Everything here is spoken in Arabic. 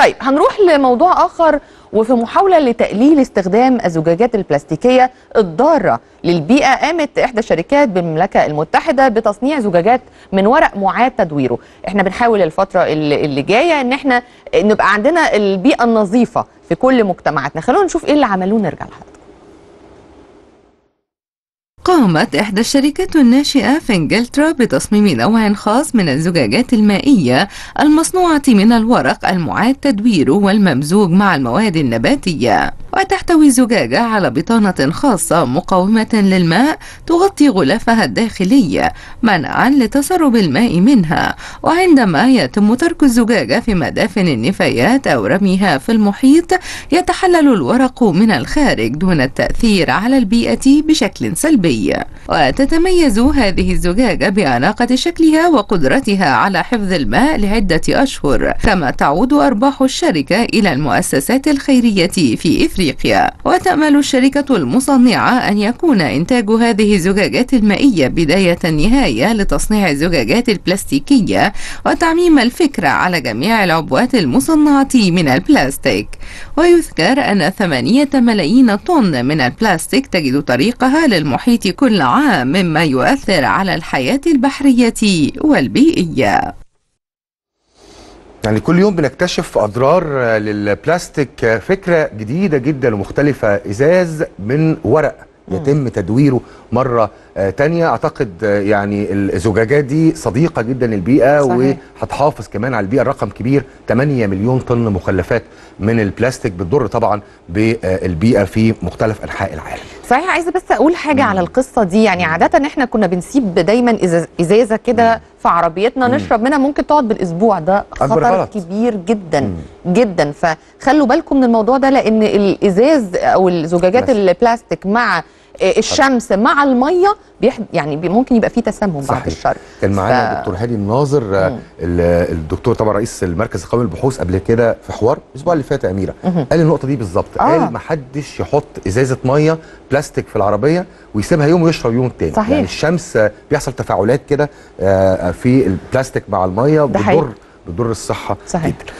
طيب هنروح لموضوع آخر وفي محاولة لتقليل استخدام الزجاجات البلاستيكية الضارة للبيئة قامت إحدى الشركات بالمملكة المتحدة بتصنيع زجاجات من ورق معاد تدويره. إحنا بنحاول الفترة اللي جاية إن إحنا نبقى عندنا البيئة النظيفة في كل مجتمعاتنا. خلونا نشوف إيه اللي عملوه نرجع لحضرتك. قامت إحدى الشركات الناشئة في إنجلترا بتصميم نوع خاص من الزجاجات المائية المصنوعة من الورق المعاد تدويره والممزوج مع المواد النباتية. وتحتوي الزجاجة على بطانة خاصة مقاومة للماء تغطي غلافها الداخلي منعا لتسرب الماء منها. وعندما يتم ترك الزجاجة في مدافن النفايات أو رميها في المحيط يتحلل الورق من الخارج دون التأثير على البيئة بشكل سلبي. وتتميز هذه الزجاجة بأناقة شكلها وقدرتها على حفظ الماء لعدة أشهر كما تعود أرباح الشركة إلى المؤسسات الخيرية في إفريقيا. وتأمل الشركة المصنعة أن يكون إنتاج هذه الزجاجات المائية بداية نهاية لتصنيع الزجاجات البلاستيكية وتعميم الفكرة على جميع العبوات المصنعة من البلاستيك. ويذكر أن ثمانية ملايين طن من البلاستيك تجد طريقها للمحيط كل عام مما يؤثر على الحياة البحرية والبيئية. يعني كل يوم بنكتشف أضرار للبلاستيك فكرة جديدة جدا ومختلفة إزاز من ورق. يتم تدويره مرة آه، تانية. أعتقد آه، يعني الزجاجات دي صديقة جدا للبيئة. وهتحافظ كمان على البيئة الرقم كبير 8 مليون طن مخلفات من البلاستيك بتضر طبعا بالبيئة في مختلف أنحاء العالم. صحيح عايزة بس أقول حاجة على القصة دي. يعني عادة إحنا كنا بنسيب دايما إزازة كده في عربيتنا نشرب منها. ممكن تقعد بالأسبوع. ده خطر غلط. كبير جدا جدا. فخلوا بالكم من الموضوع ده لأن الإزاز أو الزجاجات بلاستيك. البلاستيك مع الشمس مع المية بيح يعني ممكن يبقى فيه تسمم بعد. الشر كان معانا ف- دكتور هادي الناظر آه، مم. ال- الدكتور طبعا رئيس المركز القومي للبحوث قبل كده في حوار الأسبوع اللي فات يا أميرة قال النقطة دي بالظبط آه. قال ما حدش يحط إزازة مية بلاستيك في العربية ويسيبها يوم ويشرب يوم تاني صحيح. يعني الشمس آه، بيحصل تفاعلات كده آه، في البلاستيك مع المية. بتضر بتضر الصحة صحيح. جدا